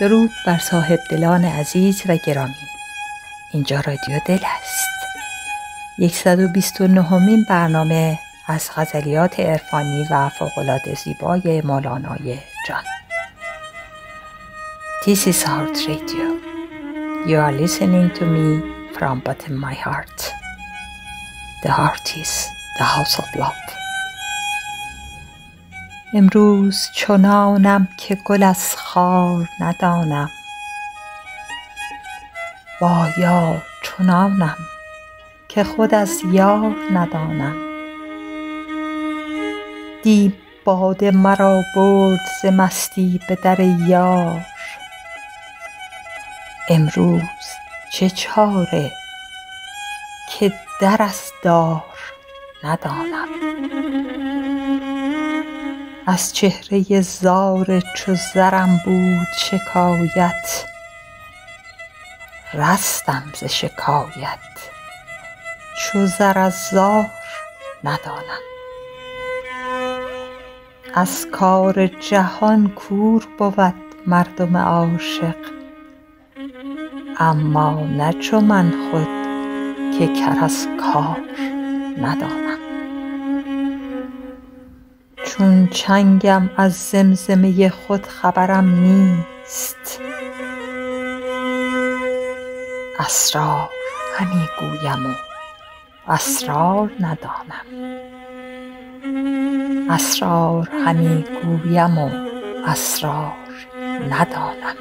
درود بر صاحب دلان عزیز و گرامی. اینجا رادیو دل است. 129 همین برنامه از غزلیات عرفانی و فوقالعاده زیبای مولانای جان. This is Heart Radio. You are listening to me from bottom my heart. The heart is the house of love. امروز چنانم که گل از خار ندانم. با یار چنانم که خود از یار ندانم. دی باده مرا برد ز مستی به در یار. امروز چه چاره که در از دار ندانم. از چهره زار چو زرم بود شکایت. رستم ز شکایت چو زر از زار ندانم. از کار جهان کور بود مردم عاشق اما نه چو من خود که کر از کار ندانم. چون چنگم از زمزمه خود خبرم نیست. اسرار همی گویم و اسرار ندانم. اسرار همی گویم و اسرار ندانم.